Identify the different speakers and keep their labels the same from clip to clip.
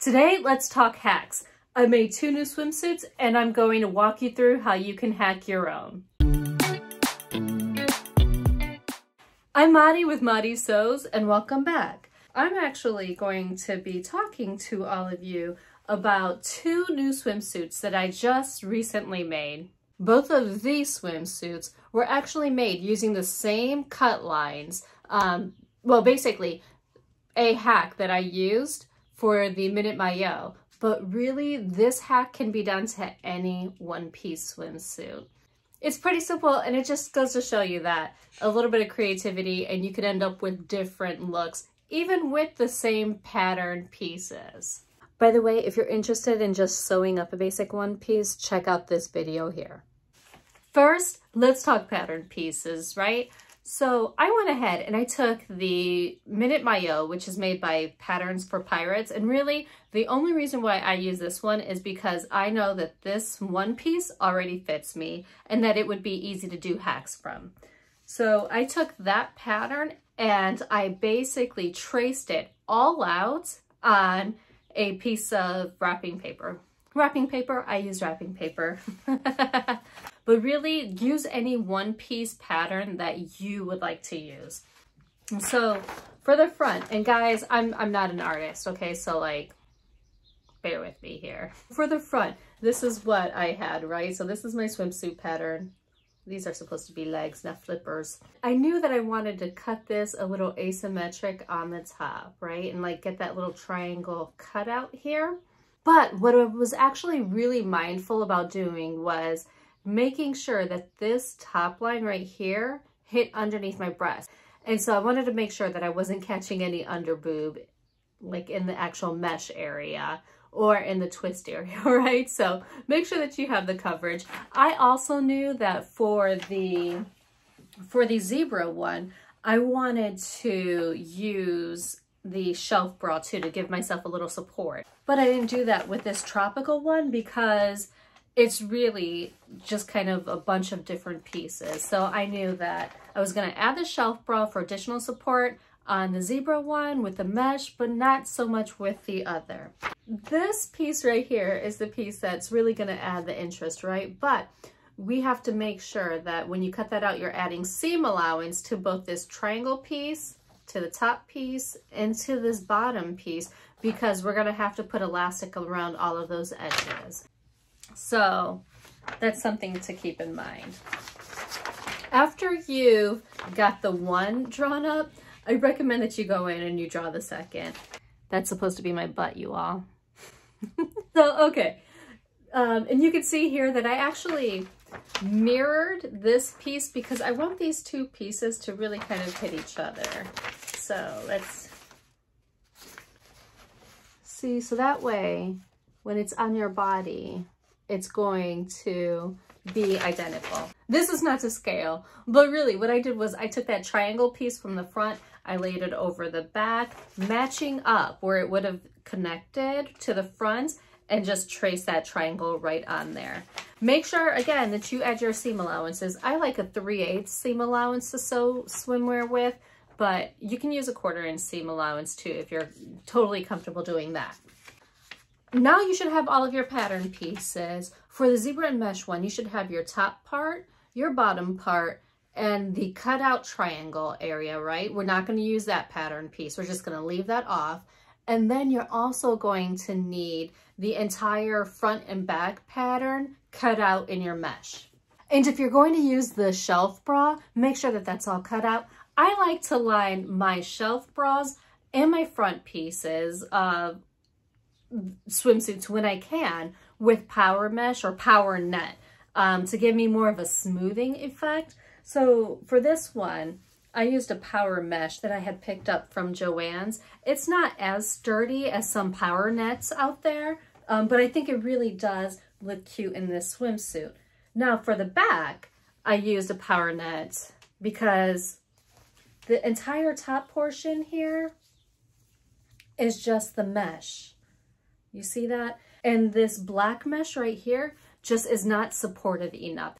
Speaker 1: Today, let's talk hacks. I made two new swimsuits and I'm going to walk you through how you can hack your own. I'm Mari with Mari Sews and welcome back. I'm actually going to be talking to all of you about two new swimsuits that I just recently made. Both of these swimsuits were actually made using the same cut lines. Um, well, basically, a hack that I used for the Minute Maillot, but really this hack can be done to any one-piece swimsuit. It's pretty simple and it just goes to show you that a little bit of creativity and you could end up with different looks, even with the same pattern pieces. By the way, if you're interested in just sewing up a basic one piece, check out this video here. First, let's talk pattern pieces, right? So I went ahead and I took the Minute Maillot, which is made by Patterns for Pirates. And really, the only reason why I use this one is because I know that this one piece already fits me and that it would be easy to do hacks from. So I took that pattern and I basically traced it all out on a piece of wrapping paper. Wrapping paper, I use wrapping paper. but really use any one piece pattern that you would like to use. So for the front, and guys, I'm, I'm not an artist, okay? So like, bear with me here. For the front, this is what I had, right? So this is my swimsuit pattern. These are supposed to be legs, not flippers. I knew that I wanted to cut this a little asymmetric on the top, right? And like get that little triangle cut out here. But what I was actually really mindful about doing was making sure that this top line right here hit underneath my breast. And so I wanted to make sure that I wasn't catching any under boob, like in the actual mesh area or in the twist area, right? So make sure that you have the coverage. I also knew that for the, for the zebra one, I wanted to use the shelf bra too to give myself a little support. But I didn't do that with this tropical one because it's really just kind of a bunch of different pieces. So I knew that I was going to add the shelf bra for additional support on the zebra one with the mesh, but not so much with the other. This piece right here is the piece that's really going to add the interest, right? But we have to make sure that when you cut that out, you're adding seam allowance to both this triangle piece, to the top piece, and to this bottom piece, because we're going to have to put elastic around all of those edges. So that's something to keep in mind. After you've got the one drawn up, I recommend that you go in and you draw the second. That's supposed to be my butt, you all. so, okay. Um, and you can see here that I actually mirrored this piece because I want these two pieces to really kind of hit each other. So let's see. So that way, when it's on your body, it's going to be identical. This is not to scale, but really what I did was I took that triangle piece from the front, I laid it over the back, matching up where it would have connected to the front and just trace that triangle right on there. Make sure, again, that you add your seam allowances. I like a 3 8 seam allowance to sew swimwear with, but you can use a quarter inch seam allowance too if you're totally comfortable doing that. Now you should have all of your pattern pieces. For the zebra and mesh one, you should have your top part, your bottom part, and the cutout triangle area, right? We're not going to use that pattern piece. We're just going to leave that off. And then you're also going to need the entire front and back pattern cut out in your mesh. And if you're going to use the shelf bra, make sure that that's all cut out. I like to line my shelf bras and my front pieces uh, swimsuits when I can with power mesh or power net um, to give me more of a smoothing effect. So for this one, I used a power mesh that I had picked up from Joann's. It's not as sturdy as some power nets out there, um, but I think it really does look cute in this swimsuit. Now for the back, I used a power net because the entire top portion here is just the mesh. You see that? And this black mesh right here just is not supportive enough.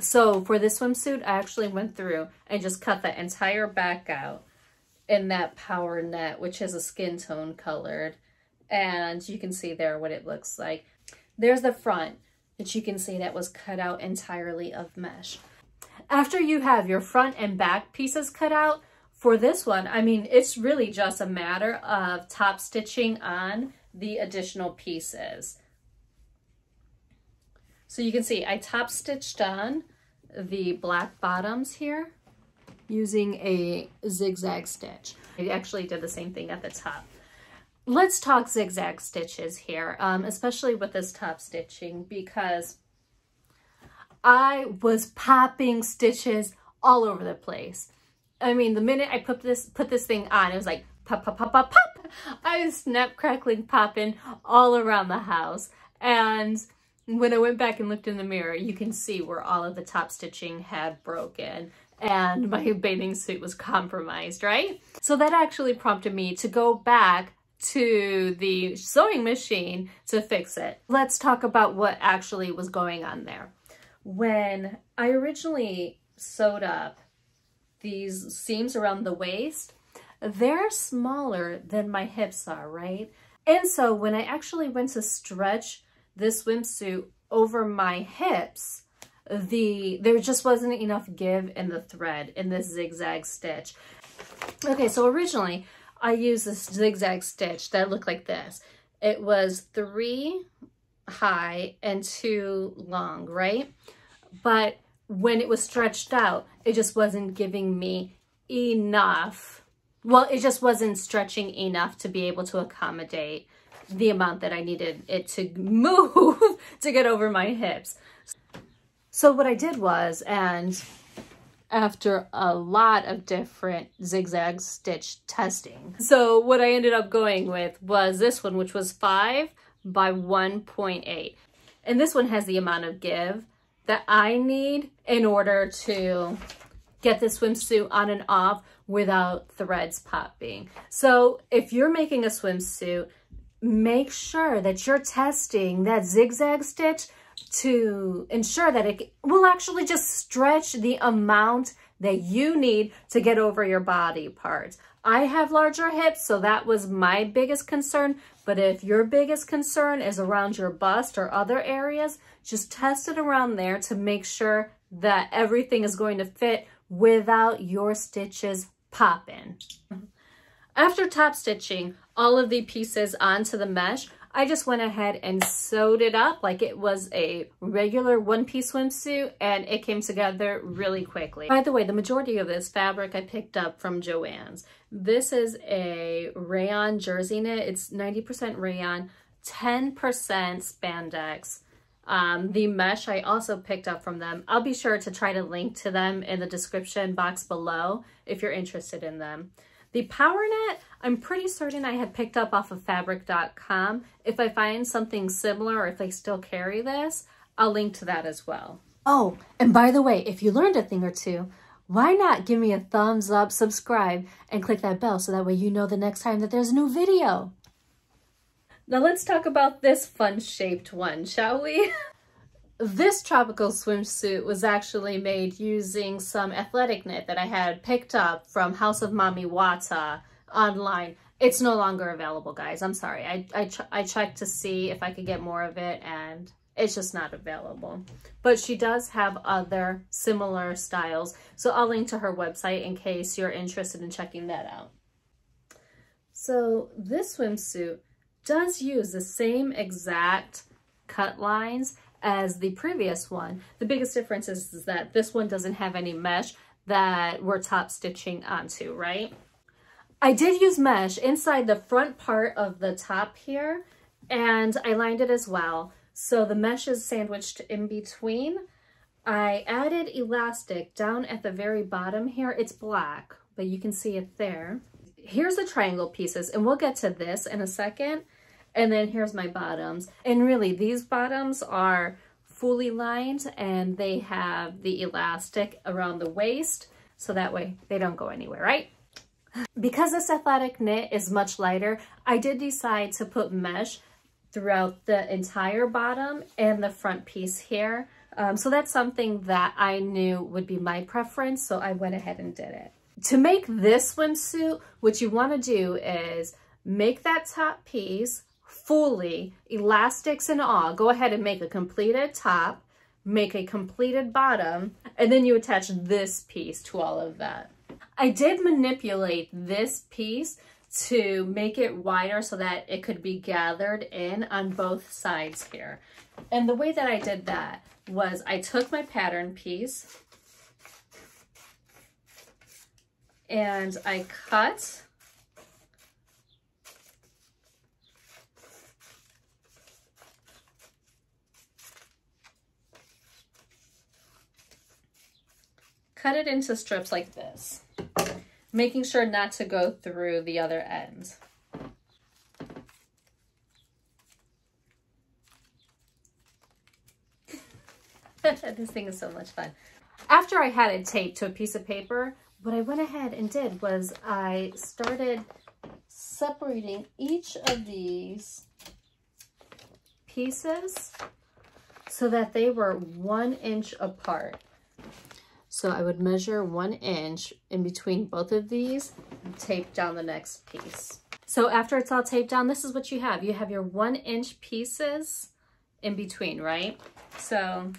Speaker 1: So for this swimsuit, I actually went through and just cut the entire back out in that power net, which is a skin tone colored. and you can see there what it looks like. There's the front that you can see that was cut out entirely of mesh. After you have your front and back pieces cut out, for this one, I mean, it's really just a matter of top stitching on the additional pieces. So you can see I top stitched on the black bottoms here using a zigzag stitch. I actually did the same thing at the top. Let's talk zigzag stitches here, um, especially with this top stitching because I was popping stitches all over the place. I mean, the minute I put this put this thing on, it was like pop, pop, pop, pop, pop. I was snap, crackling, popping all around the house. And when I went back and looked in the mirror, you can see where all of the top stitching had broken and my bathing suit was compromised, right? So that actually prompted me to go back to the sewing machine to fix it. Let's talk about what actually was going on there. When I originally sewed up these seams around the waist, they're smaller than my hips are, right? And so when I actually went to stretch this swimsuit over my hips, the there just wasn't enough give in the thread in this zigzag stitch. Okay, so originally I used this zigzag stitch that looked like this. It was three high and two long, right? But when it was stretched out, it just wasn't giving me enough. Well, it just wasn't stretching enough to be able to accommodate the amount that I needed it to move to get over my hips. So what I did was, and after a lot of different zigzag stitch testing. So what I ended up going with was this one, which was 5 by 1.8. And this one has the amount of give that I need in order to get the swimsuit on and off without threads popping. So if you're making a swimsuit, make sure that you're testing that zigzag stitch to ensure that it will actually just stretch the amount that you need to get over your body parts. I have larger hips, so that was my biggest concern. But if your biggest concern is around your bust or other areas, just test it around there to make sure that everything is going to fit without your stitches popping. After top stitching all of the pieces onto the mesh, I just went ahead and sewed it up like it was a regular one-piece swimsuit and it came together really quickly. By the way, the majority of this fabric I picked up from Joann's. This is a rayon jersey knit. It's 90% rayon, 10% spandex. Um, the mesh I also picked up from them. I'll be sure to try to link to them in the description box below if you're interested in them. The power net, I'm pretty certain I had picked up off of fabric.com. If I find something similar or if they still carry this, I'll link to that as well. Oh, and by the way, if you learned a thing or two, why not give me a thumbs up, subscribe, and click that bell so that way you know the next time that there's a new video. Now let's talk about this fun shaped one, shall we? This tropical swimsuit was actually made using some athletic knit that I had picked up from House of Mami Wata online. It's no longer available, guys. I'm sorry. I, I, ch I checked to see if I could get more of it, and it's just not available. But she does have other similar styles, so I'll link to her website in case you're interested in checking that out. So this swimsuit does use the same exact cut lines as the previous one. The biggest difference is, is that this one doesn't have any mesh that we're top stitching onto, right? I did use mesh inside the front part of the top here, and I lined it as well. So the mesh is sandwiched in between. I added elastic down at the very bottom here. It's black, but you can see it there. Here's the triangle pieces, and we'll get to this in a second. And then here's my bottoms. And really, these bottoms are fully lined and they have the elastic around the waist so that way they don't go anywhere, right? Because this athletic knit is much lighter, I did decide to put mesh throughout the entire bottom and the front piece here. Um, so that's something that I knew would be my preference, so I went ahead and did it. To make this swimsuit, what you want to do is make that top piece fully, elastics and all, go ahead and make a completed top, make a completed bottom, and then you attach this piece to all of that. I did manipulate this piece to make it wider so that it could be gathered in on both sides here. And the way that I did that was I took my pattern piece and I cut cut it into strips like this, making sure not to go through the other ends. this thing is so much fun. After I had it taped to a piece of paper, what I went ahead and did was I started separating each of these pieces so that they were one inch apart. So I would measure one inch in between both of these and tape down the next piece. So after it's all taped down, this is what you have. You have your one inch pieces in between, right? So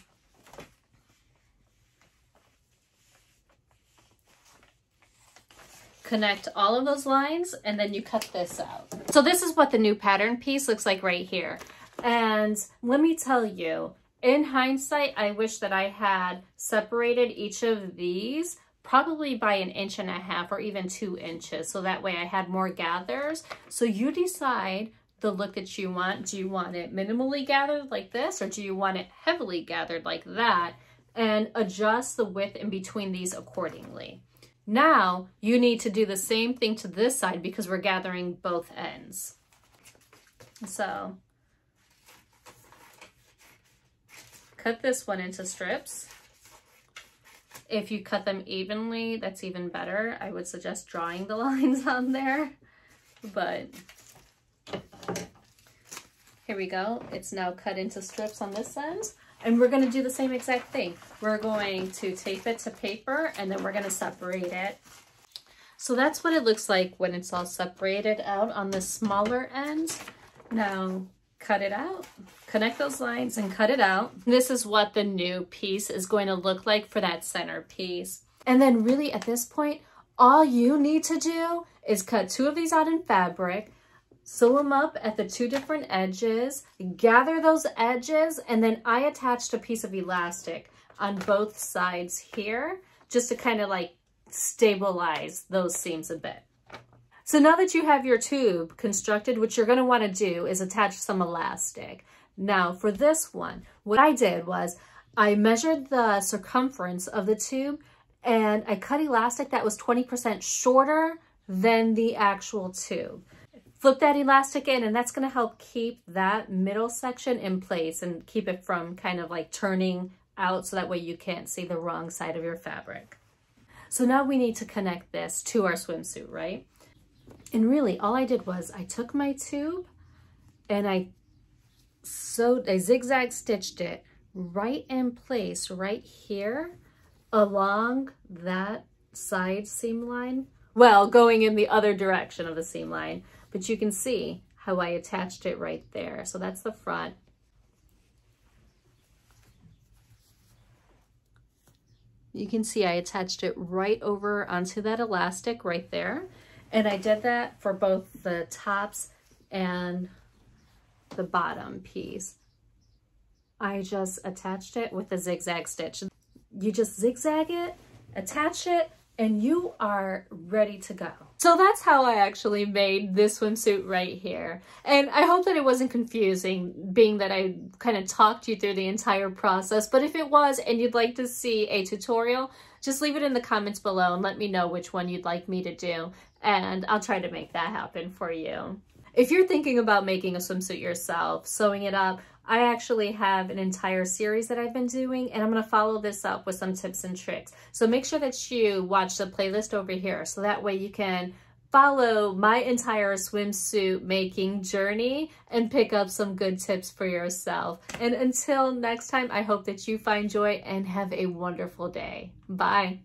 Speaker 1: connect all of those lines and then you cut this out. So this is what the new pattern piece looks like right here. And let me tell you, in hindsight, I wish that I had separated each of these probably by an inch and a half or even two inches. So that way I had more gathers. So you decide the look that you want. Do you want it minimally gathered like this or do you want it heavily gathered like that? And adjust the width in between these accordingly. Now you need to do the same thing to this side because we're gathering both ends. So cut this one into strips. If you cut them evenly, that's even better. I would suggest drawing the lines on there, but here we go. It's now cut into strips on this end. And we're gonna do the same exact thing. We're going to tape it to paper and then we're gonna separate it. So that's what it looks like when it's all separated out on the smaller end. Now, cut it out, connect those lines and cut it out. This is what the new piece is going to look like for that center piece. And then really at this point, all you need to do is cut two of these out in fabric, sew them up at the two different edges, gather those edges, and then I attached a piece of elastic on both sides here just to kind of like stabilize those seams a bit. So now that you have your tube constructed, what you're going to want to do is attach some elastic. Now for this one, what I did was I measured the circumference of the tube and I cut elastic that was 20% shorter than the actual tube. Flip that elastic in and that's going to help keep that middle section in place and keep it from kind of like turning out so that way you can't see the wrong side of your fabric. So now we need to connect this to our swimsuit, right? And really all I did was I took my tube and I sewed, I zigzag stitched it right in place right here along that side seam line. Well, going in the other direction of the seam line, but you can see how I attached it right there. So that's the front. You can see I attached it right over onto that elastic right there. And I did that for both the tops and the bottom piece. I just attached it with a zigzag stitch. You just zigzag it, attach it, and you are ready to go. So that's how I actually made this swimsuit right here. And I hope that it wasn't confusing, being that I kind of talked you through the entire process. But if it was and you'd like to see a tutorial, just leave it in the comments below and let me know which one you'd like me to do. And I'll try to make that happen for you. If you're thinking about making a swimsuit yourself, sewing it up, I actually have an entire series that I've been doing and I'm going to follow this up with some tips and tricks. So make sure that you watch the playlist over here so that way you can follow my entire swimsuit making journey and pick up some good tips for yourself. And until next time, I hope that you find joy and have a wonderful day. Bye.